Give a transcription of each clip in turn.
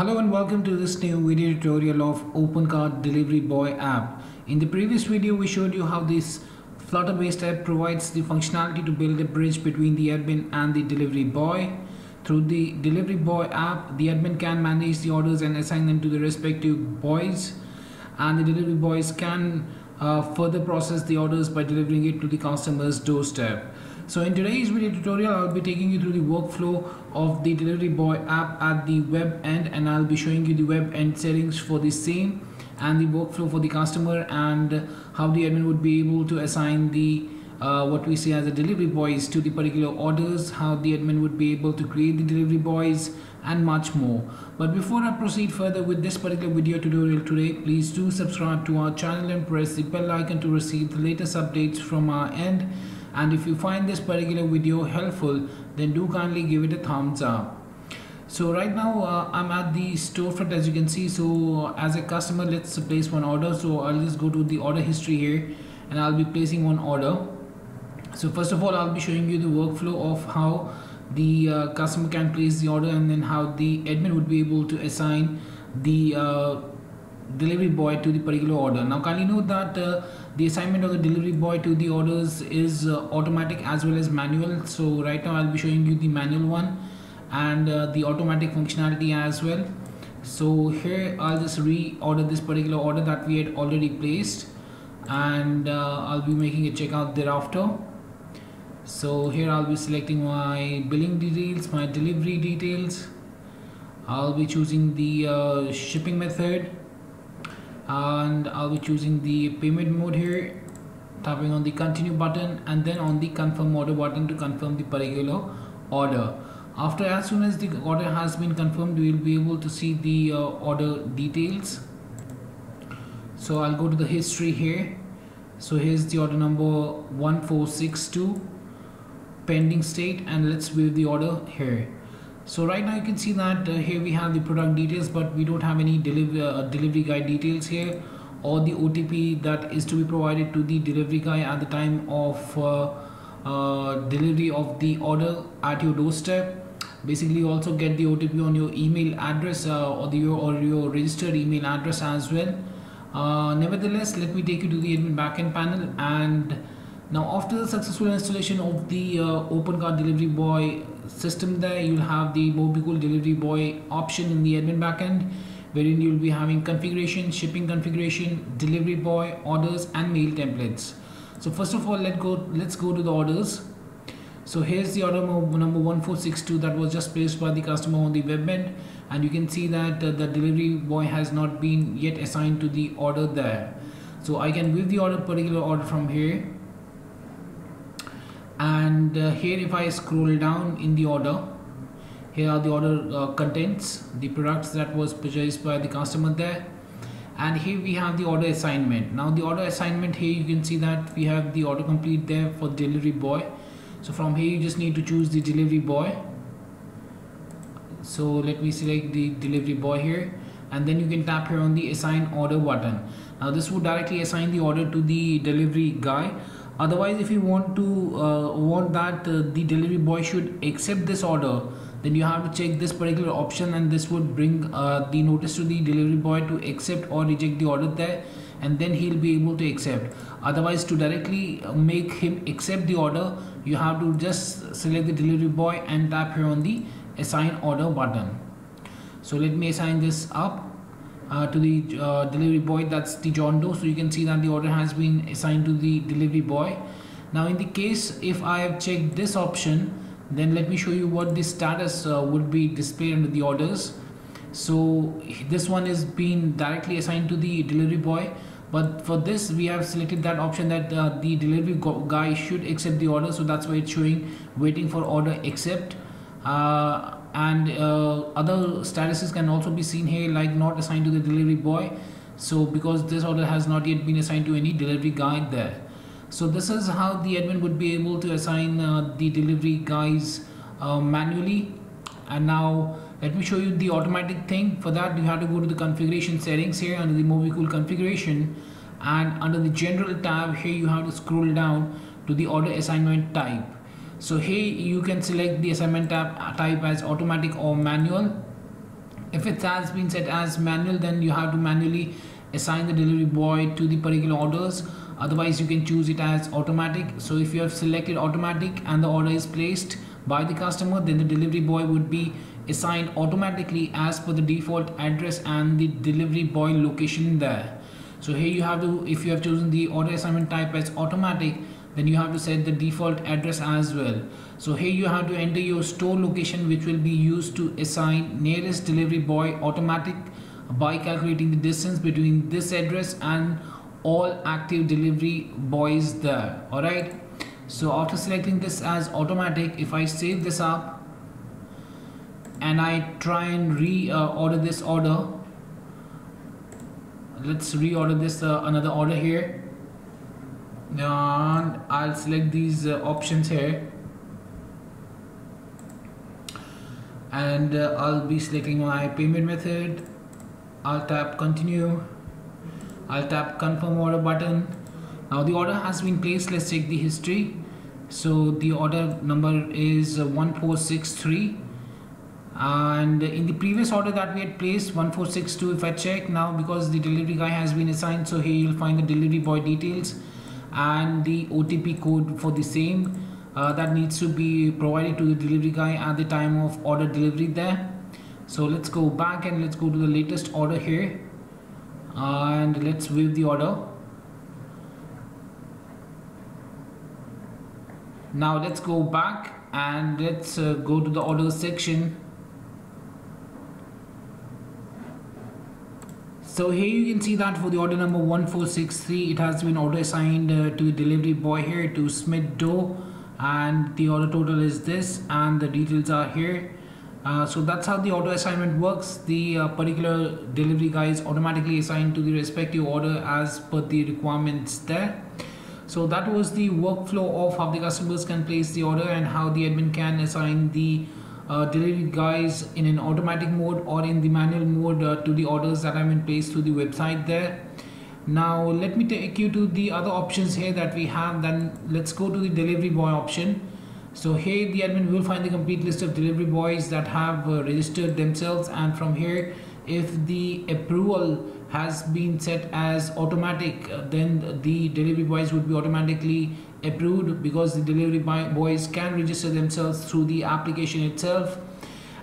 Hello and welcome to this new video tutorial of OpenCart Delivery Boy app. In the previous video we showed you how this Flutter based app provides the functionality to build a bridge between the admin and the delivery boy. Through the delivery boy app the admin can manage the orders and assign them to the respective boys and the delivery boys can uh, further process the orders by delivering it to the customer's doorstep. So in today's video tutorial, I'll be taking you through the workflow of the Delivery Boy app at the web end and I'll be showing you the web end settings for the same and the workflow for the customer and how the admin would be able to assign the uh, what we see as the delivery boys to the particular orders, how the admin would be able to create the delivery boys and much more. But before I proceed further with this particular video tutorial today, please do subscribe to our channel and press the bell icon to receive the latest updates from our end and if you find this particular video helpful then do kindly give it a thumbs up. So right now uh, I'm at the storefront as you can see. So as a customer let's place one order. So I'll just go to the order history here and I'll be placing one order. So first of all I'll be showing you the workflow of how the uh, customer can place the order and then how the admin would be able to assign the uh, delivery boy to the particular order. Now kindly note that uh, the assignment of the delivery boy to the orders is uh, automatic as well as manual. So right now I'll be showing you the manual one and uh, the automatic functionality as well. So here I'll just reorder this particular order that we had already placed and uh, I'll be making a checkout thereafter. So here I'll be selecting my billing details my delivery details. I'll be choosing the uh, shipping method and I'll be choosing the payment mode here. Tapping on the continue button and then on the confirm order button to confirm the particular order. After as soon as the order has been confirmed we will be able to see the uh, order details. So I'll go to the history here. So here's the order number 1462 pending state and let's view the order here so right now you can see that uh, here we have the product details but we don't have any delivery uh, delivery guy details here. Or the OTP that is to be provided to the delivery guy at the time of uh, uh, delivery of the order at your doorstep. Basically you also get the OTP on your email address uh, or the or your registered email address as well. Uh, nevertheless let me take you to the admin backend panel. And now after the successful installation of the uh, OpenCart Delivery Boy system there, you'll have the Mobikul Delivery Boy option in the admin backend wherein you'll be having configuration, shipping configuration, delivery boy, orders and mail templates. So first of all, let go, let's go to the orders. So here's the order number 1462 that was just placed by the customer on the web end and you can see that uh, the delivery boy has not been yet assigned to the order there. So I can view the order particular order from here and uh, here if I scroll down in the order here are the order uh, contents the products that was purchased by the customer there. And here we have the order assignment. Now the order assignment here you can see that we have the auto complete there for delivery boy. So from here you just need to choose the delivery boy. So let me select the delivery boy here. And then you can tap here on the assign order button. Now this would directly assign the order to the delivery guy otherwise if you want to uh, want that uh, the delivery boy should accept this order then you have to check this particular option and this would bring uh, the notice to the delivery boy to accept or reject the order there and then he'll be able to accept. Otherwise to directly uh, make him accept the order you have to just select the delivery boy and tap here on the assign order button. So let me assign this up to the uh, delivery boy that's the John Doe. So you can see that the order has been assigned to the delivery boy. Now in the case if I have checked this option then let me show you what the status uh, would be displayed under the orders. So this one is being directly assigned to the delivery boy. But for this we have selected that option that uh, the delivery guy should accept the order. So that's why it's showing waiting for order accept. Uh, and uh, other statuses can also be seen here like not assigned to the delivery boy. So because this order has not yet been assigned to any delivery guy there. So this is how the admin would be able to assign uh, the delivery guys uh, manually. And now let me show you the automatic thing. For that you have to go to the configuration settings here under the Mobikul configuration. And under the general tab here you have to scroll down to the order assignment type so here you can select the assignment tab uh, type as automatic or manual. If it has been set as manual then you have to manually assign the delivery boy to the particular orders. Otherwise you can choose it as automatic. So if you have selected automatic and the order is placed by the customer then the delivery boy would be assigned automatically as per the default address and the delivery boy location there. So here you have to if you have chosen the order assignment type as automatic then you have to set the default address as well. So here you have to enter your store location which will be used to assign nearest delivery boy automatic by calculating the distance between this address and all active delivery boys there. Alright so after selecting this as automatic if I save this up and I try and re-order uh, this order let's reorder this uh, another order here and I'll select these uh, options here. And uh, I'll be selecting my payment method. I'll tap continue. I'll tap confirm order button. Now the order has been placed. Let's check the history. So the order number is 1463 and in the previous order that we had placed 1462 if I check now because the delivery guy has been assigned so here you'll find the delivery boy details and the OTP code for the same uh, that needs to be provided to the delivery guy at the time of order delivery there. So let's go back and let's go to the latest order here. And let's view the order. Now let's go back and let's uh, go to the order section so here you can see that for the order number 1463 it has been auto assigned uh, to delivery boy here to Smith Doe. And the order total is this and the details are here. Uh, so that's how the auto assignment works. The uh, particular delivery guy is automatically assigned to the respective order as per the requirements there. So that was the workflow of how the customers can place the order and how the admin can assign the uh, delivery guys in an automatic mode or in the manual mode uh, to the orders that I've been placed through the website there. Now let me take you to the other options here that we have then let's go to the delivery boy option. So here the admin will find the complete list of delivery boys that have uh, registered themselves and from here if the approval has been set as automatic uh, then the delivery boys would be automatically approved because the delivery boys can register themselves through the application itself.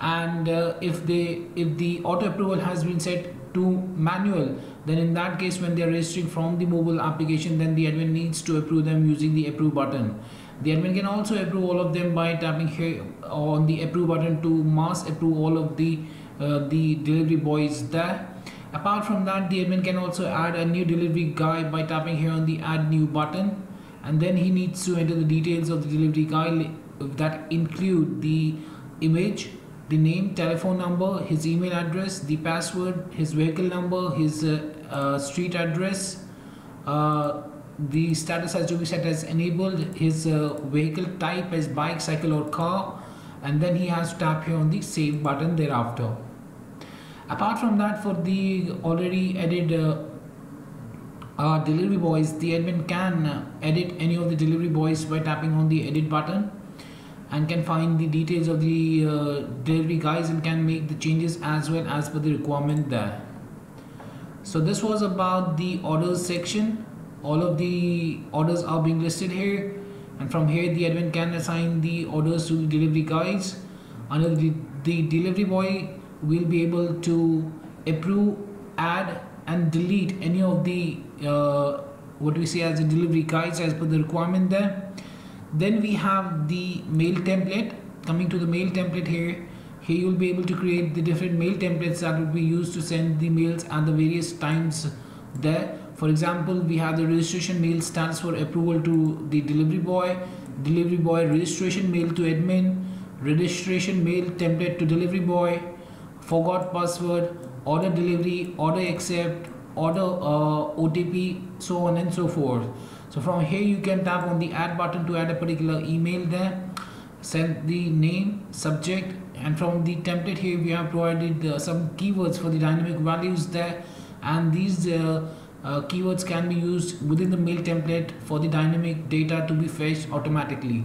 And uh, if they if the auto approval has been set to manual then in that case when they are registering from the mobile application then the admin needs to approve them using the approve button. The admin can also approve all of them by tapping here on the approve button to mass approve all of the uh, the delivery boys there. Apart from that the admin can also add a new delivery guy by tapping here on the add new button and then he needs to enter the details of the delivery guy that include the image the name telephone number his email address the password his vehicle number his uh, uh, street address uh, the status has to be set as enabled his uh, vehicle type as bike cycle or car and then he has to tap here on the save button thereafter. Apart from that for the already added uh, delivery boys the admin can edit any of the delivery boys by tapping on the edit button and can find the details of the uh, delivery guys and can make the changes as well as per the requirement there. So this was about the orders section. All of the orders are being listed here and from here the admin can assign the orders to the delivery guys. Under the, the delivery boy will be able to approve add and delete any of the uh, what we say as the delivery guides as per the requirement there. Then we have the mail template. Coming to the mail template here here you'll be able to create the different mail templates that will be used to send the mails at the various times there. For example we have the registration mail stands for approval to the delivery boy delivery boy registration mail to admin registration mail template to delivery boy forgot password order delivery order accept order uh, OTP so on and so forth. So from here you can tap on the add button to add a particular email there. Send the name subject and from the template here we have provided uh, some keywords for the dynamic values there. And these uh, uh, keywords can be used within the mail template for the dynamic data to be fetched automatically.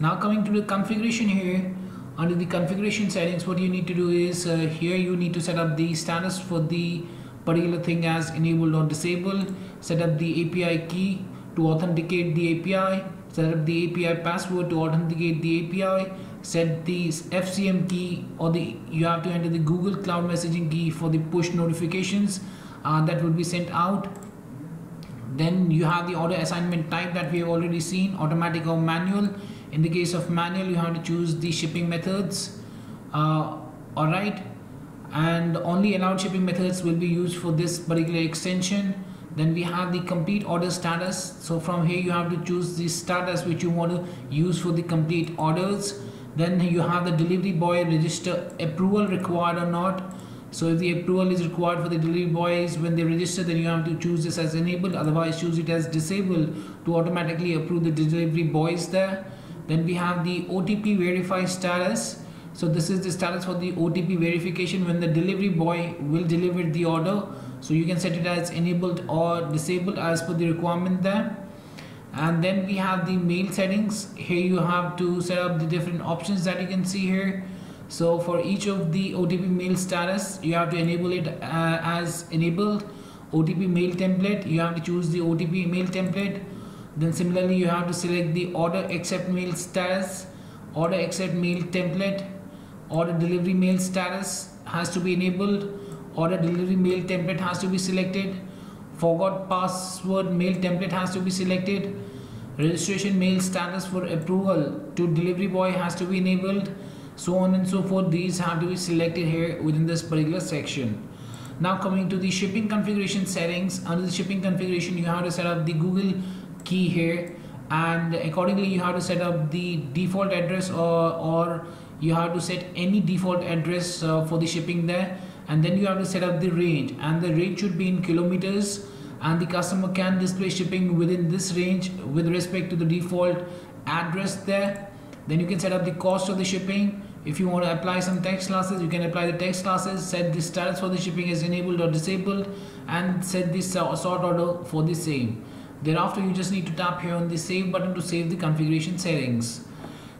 Now coming to the configuration here under the configuration settings what you need to do is uh, here you need to set up the status for the particular thing as enabled or disabled. Set up the API key to authenticate the API set up the API password to authenticate the API set the FCM key or the you have to enter the Google Cloud Messaging key for the push notifications uh, that will be sent out. Then you have the order assignment type that we have already seen automatic or manual in the case of manual you have to choose the shipping methods uh, alright? And only allowed shipping methods will be used for this particular extension. Then we have the complete order status. So from here you have to choose the status which you want to use for the complete orders. Then you have the delivery boy register approval required or not. So if the approval is required for the delivery boys when they register then you have to choose this as enabled. Otherwise choose it as disabled to automatically approve the delivery boys there then we have the OTP verify status. So this is the status for the OTP verification when the delivery boy will deliver the order. So you can set it as enabled or disabled as per the requirement there. And then we have the mail settings. Here you have to set up the different options that you can see here. So for each of the OTP mail status you have to enable it uh, as enabled. OTP mail template you have to choose the OTP mail template then similarly you have to select the order accept mail status order accept mail template order delivery mail status has to be enabled order delivery mail template has to be selected forgot password mail template has to be selected registration mail status for approval to delivery boy has to be enabled so on and so forth. These have to be selected here within this particular section. Now coming to the shipping configuration settings. Under the shipping configuration you have to set up the google key here. And accordingly you have to set up the default address or, or you have to set any default address uh, for the shipping there. And then you have to set up the range. And the range should be in kilometers. And the customer can display shipping within this range with respect to the default address there. Then you can set up the cost of the shipping. If you want to apply some tax classes you can apply the tax classes. Set the status for the shipping as enabled or disabled. And set the sort order for the same thereafter you just need to tap here on the save button to save the configuration settings.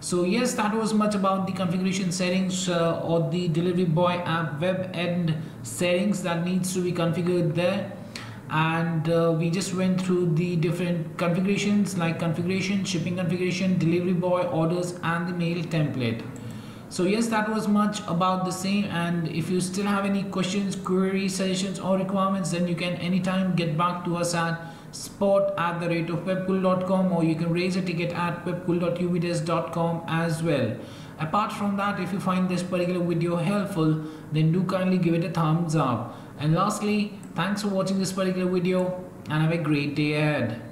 So yes that was much about the configuration settings uh, or the delivery boy app web end settings that needs to be configured there. And uh, we just went through the different configurations like configuration shipping configuration delivery boy orders and the mail template. So yes that was much about the same. And if you still have any questions queries suggestions or requirements then you can anytime get back to us at spot at the rate of webkul.com or you can raise a ticket at webkul.uvdesk.com as well. Apart from that, if you find this particular video helpful, then do kindly give it a thumbs up. And lastly, thanks for watching this particular video and have a great day ahead.